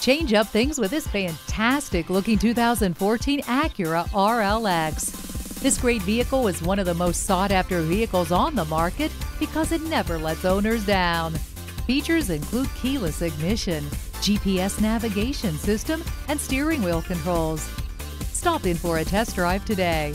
Change up things with this fantastic looking 2014 Acura RLX. This great vehicle is one of the most sought after vehicles on the market because it never lets owners down. Features include keyless ignition, GPS navigation system, and steering wheel controls. Stop in for a test drive today.